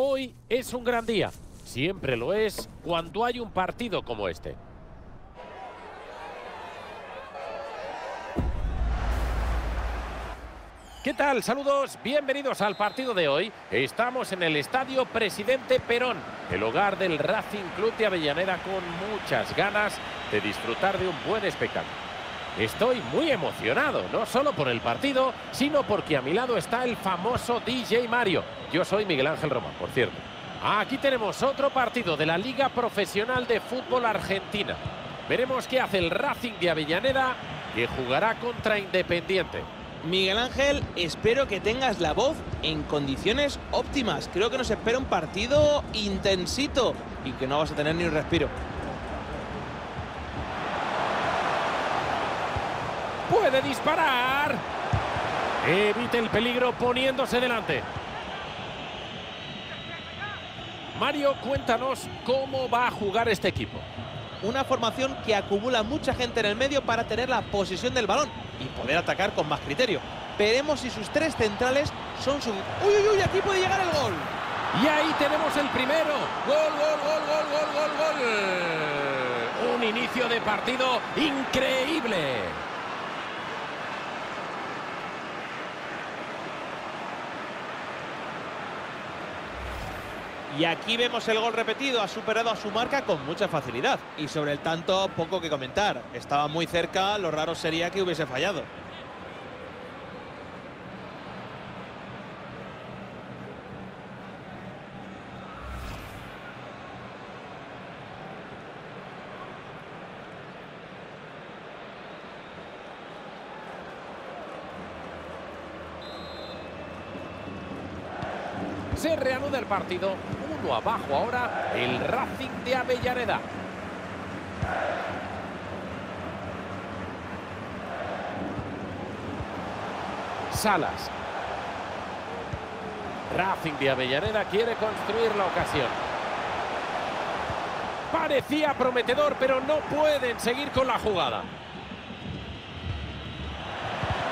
Hoy es un gran día. Siempre lo es cuando hay un partido como este. ¿Qué tal? Saludos, bienvenidos al partido de hoy. Estamos en el Estadio Presidente Perón, el hogar del Racing Club de Avellaneda con muchas ganas de disfrutar de un buen espectáculo. Estoy muy emocionado, no solo por el partido, sino porque a mi lado está el famoso DJ Mario. Yo soy Miguel Ángel Román, por cierto. Aquí tenemos otro partido de la Liga Profesional de Fútbol Argentina. Veremos qué hace el Racing de Avellaneda, que jugará contra Independiente. Miguel Ángel, espero que tengas la voz en condiciones óptimas. Creo que nos espera un partido intensito y que no vas a tener ni un respiro. Puede disparar. Evite el peligro poniéndose delante. Mario, cuéntanos cómo va a jugar este equipo. Una formación que acumula mucha gente en el medio para tener la posesión del balón y poder atacar con más criterio. Veremos si sus tres centrales son su... ¡Uy, uy, uy! Aquí puede llegar el gol. Y ahí tenemos el primero. Gol, gol, gol, gol, gol, gol, gol. Un inicio de partido increíble. Y aquí vemos el gol repetido, ha superado a su marca con mucha facilidad. Y sobre el tanto, poco que comentar. Estaba muy cerca, lo raro sería que hubiese fallado. Se reanuda el partido. Abajo ahora el Racing de Avellaneda. Salas. Racing de Avellaneda quiere construir la ocasión. Parecía prometedor, pero no pueden seguir con la jugada.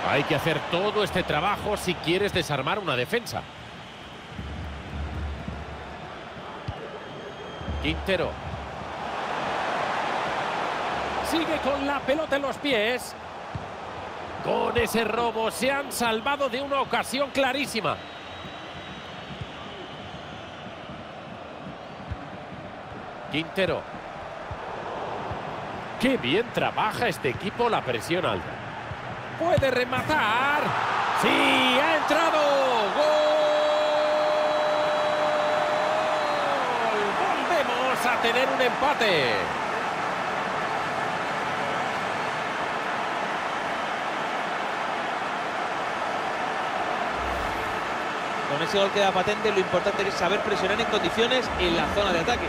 Hay que hacer todo este trabajo si quieres desarmar una defensa. Quintero. Sigue con la pelota en los pies. Con ese robo se han salvado de una ocasión clarísima. Quintero. Qué bien trabaja este equipo la presión alta. Puede rematar. Sí, ha entrado. ¡Gol! Volvemos a tener un empate. Con ese gol queda patente, lo importante es saber presionar en condiciones en la zona de ataque.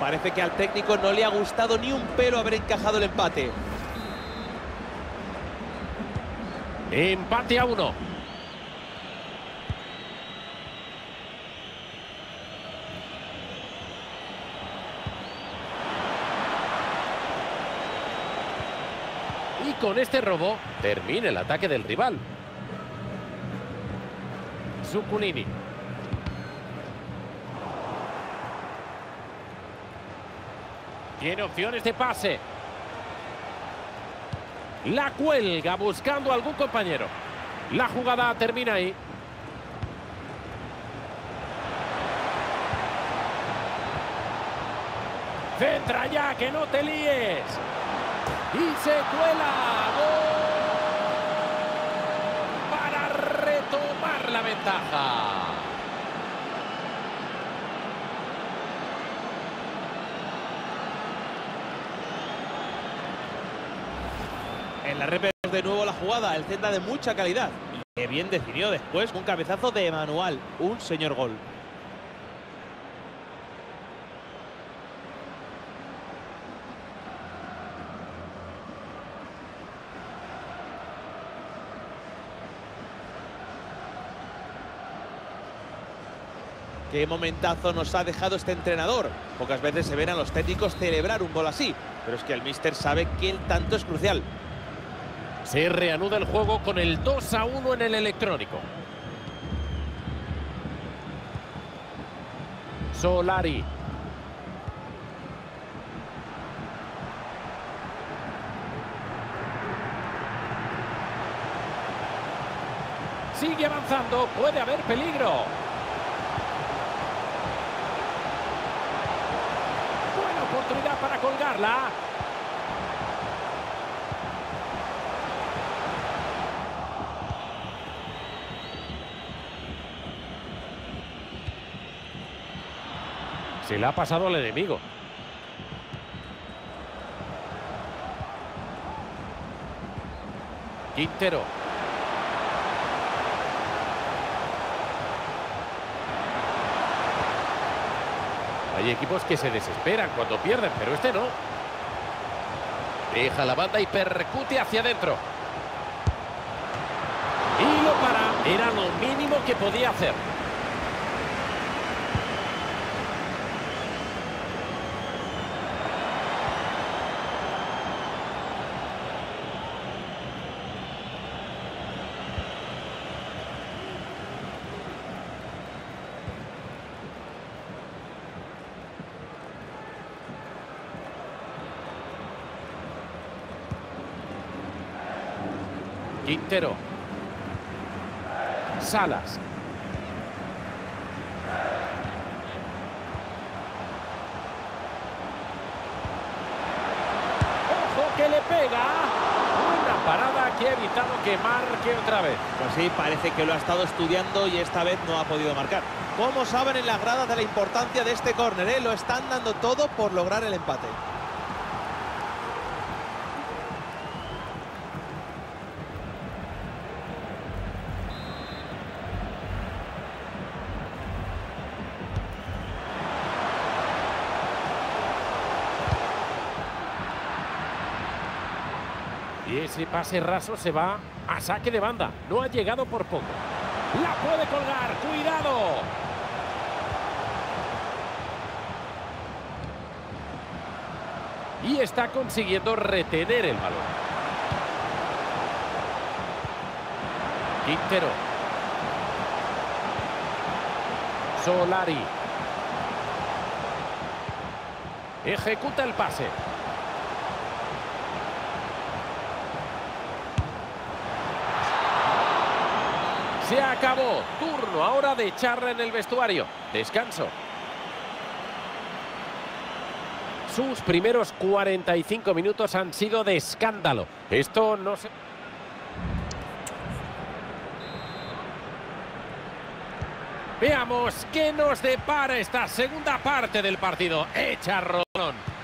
Parece que al técnico no le ha gustado ni un pelo haber encajado el empate. Empate a uno. Y con este robo termina el ataque del rival. Zucunini. Tiene opciones de pase. La cuelga buscando algún compañero. La jugada termina ahí. Centra ya, que no te líes. Y se cuela. ¡Gol! Para retomar la ventaja. En la repetición de nuevo la jugada, el centra de mucha calidad. Que bien decidió después, un cabezazo de manual, un señor gol. Qué momentazo nos ha dejado este entrenador. Pocas veces se ven a los técnicos celebrar un gol así, pero es que el míster sabe que el tanto es crucial. Se reanuda el juego con el 2 a 1 en el electrónico. Solari. Sigue avanzando, puede haber peligro. Buena oportunidad para colgarla. Se le ha pasado al enemigo. Quintero. Hay equipos que se desesperan cuando pierden, pero este no. Deja la banda y percute hacia adentro. Y lo para. Era lo mínimo que podía hacer. Quintero. Salas. ¡Ojo que le pega! Una parada que ha evitado que marque otra vez. Pues sí, parece que lo ha estado estudiando y esta vez no ha podido marcar. ¿Cómo saben en las gradas de la importancia de este córner? eh? Lo están dando todo por lograr el empate. Y ese pase raso se va a saque de banda. No ha llegado por poco. La puede colgar. ¡Cuidado! Y está consiguiendo retener el balón. Quintero. Solari. Ejecuta el pase. Se acabó. Turno ahora de charla en el vestuario. Descanso. Sus primeros 45 minutos han sido de escándalo. Esto no se... Veamos qué nos depara esta segunda parte del partido. Echa Rolón.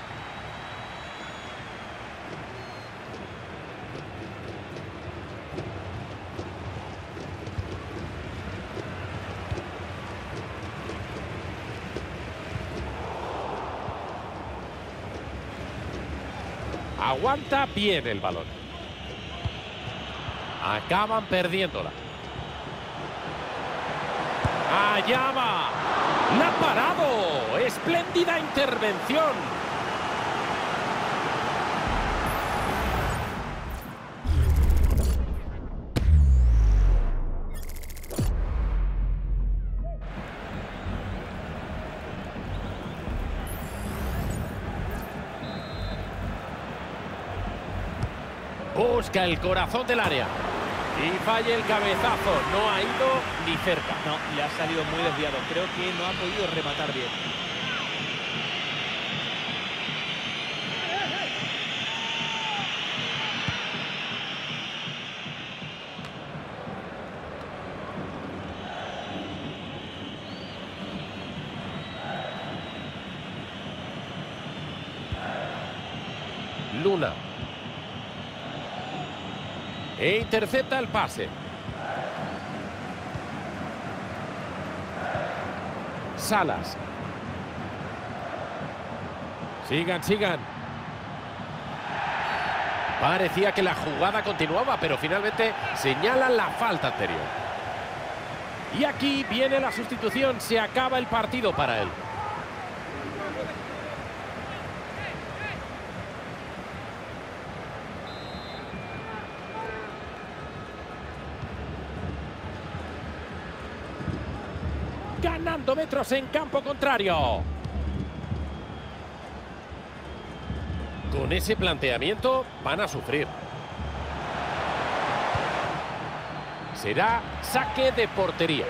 Aguanta bien el balón. Acaban perdiéndola. Allá va. La ha parado. Espléndida intervención. El corazón del área. Y falla el cabezazo. No ha ido ni cerca. No, le ha salido muy desviado. Creo que no ha podido rematar bien. E intercepta el pase. Salas. Sigan, sigan. Parecía que la jugada continuaba, pero finalmente señalan la falta anterior. Y aquí viene la sustitución, se acaba el partido para él. En campo contrario. Con ese planteamiento van a sufrir. Será saque de portería.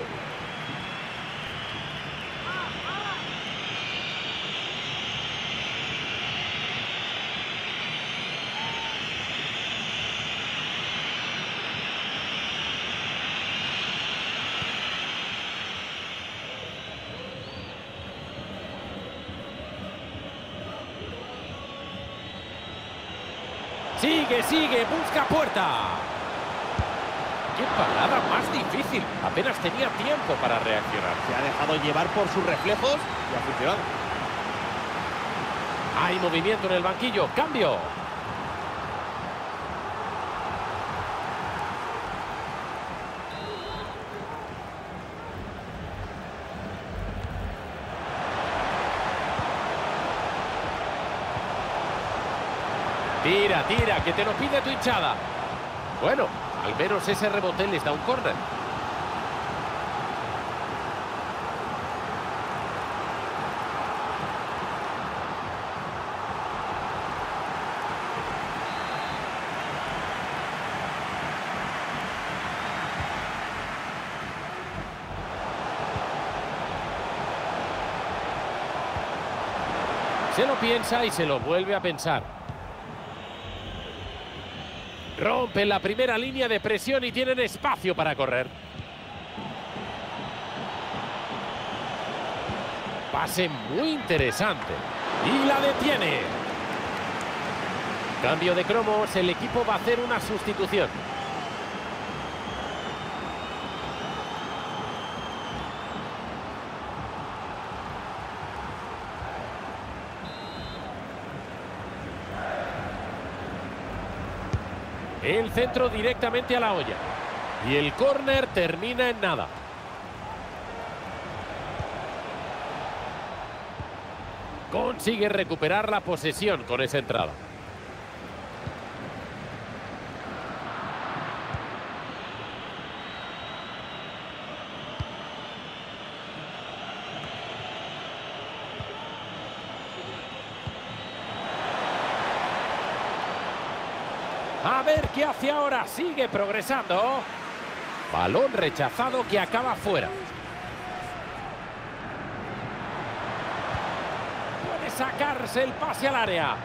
Sigue, sigue, busca puerta. ¡Qué parada más difícil! Apenas tenía tiempo para reaccionar. Se ha dejado llevar por sus reflejos y ha funcionado. Hay movimiento en el banquillo. ¡Cambio! Tira, tira, que te lo pide tu hinchada. Bueno, al menos ese rebote les da un córner. Se lo piensa y se lo vuelve a pensar. Rompen la primera línea de presión y tienen espacio para correr. Pase muy interesante. Y la detiene. Cambio de cromos, el equipo va a hacer una sustitución. El centro directamente a la olla. Y el córner termina en nada. Consigue recuperar la posesión con esa entrada. A ver qué hace ahora. Sigue progresando. Balón rechazado que acaba fuera. Puede sacarse el pase al área.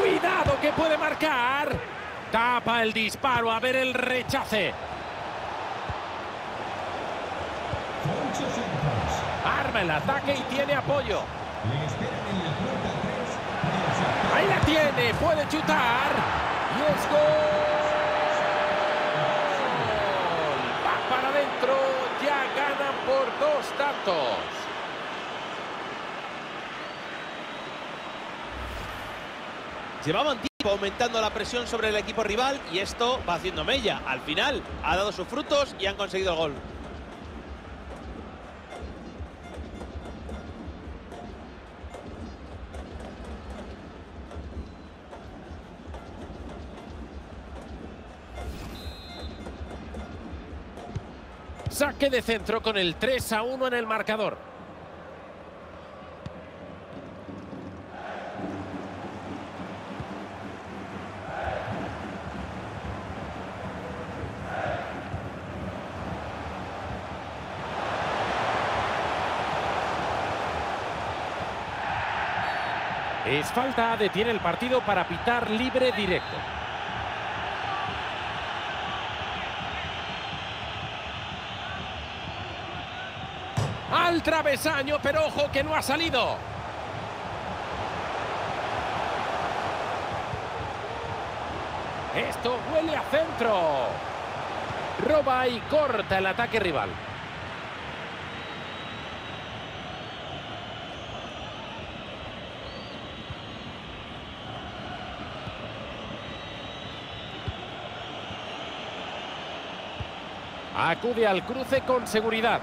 Cuidado que puede marcar. Tapa el disparo. A ver el rechace. Arma el ataque y tiene apoyo. Ahí la tiene, puede chutar. Y es gol. Va para adentro, ya ganan por dos tantos. Llevaban tiempo aumentando la presión sobre el equipo rival y esto va haciendo mella. Al final ha dado sus frutos y han conseguido el gol. Saque de centro con el 3 a 1 en el marcador. Es falta, detiene el partido para pitar libre directo. Al travesaño, pero ojo que no ha salido. Esto huele a centro. Roba y corta el ataque rival. Acude al cruce con seguridad.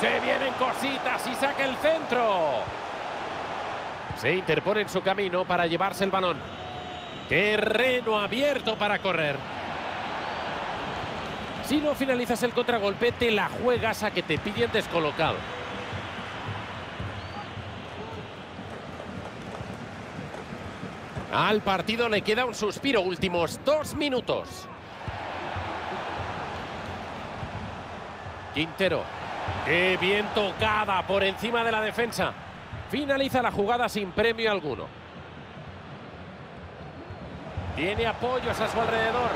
Se vienen cositas y saca el centro. Se interpone en su camino para llevarse el balón. Terreno abierto para correr. Si no finalizas el contragolpe, te la juegas a que te pillen descolocado. Al partido le queda un suspiro, últimos dos minutos. Quintero. Qué bien tocada por encima de la defensa. Finaliza la jugada sin premio alguno. Tiene apoyos a su alrededor.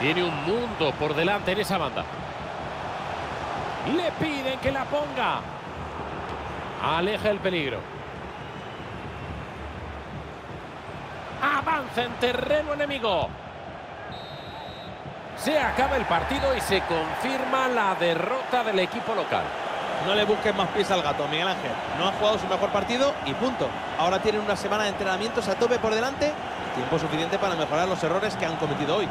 Tiene un mundo por delante en esa banda. Le piden que la ponga. Aleja el peligro. Avanza en terreno enemigo. Se acaba el partido y se confirma la derrota del equipo local. No le busques más pies al gato, Miguel Ángel. No ha jugado su mejor partido y punto. Ahora tienen una semana de entrenamientos a tope por delante. Tiempo suficiente para mejorar los errores que han cometido hoy.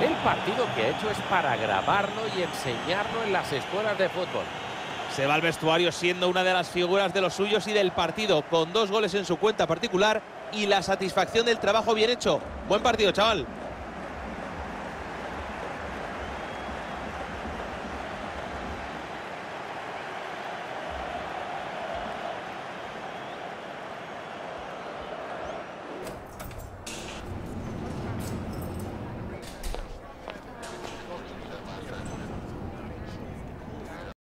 El partido que ha hecho es para grabarlo y enseñarlo en las escuelas de fútbol. Se va al vestuario siendo una de las figuras de los suyos y del partido, con dos goles en su cuenta particular y la satisfacción del trabajo bien hecho. Buen partido, chaval.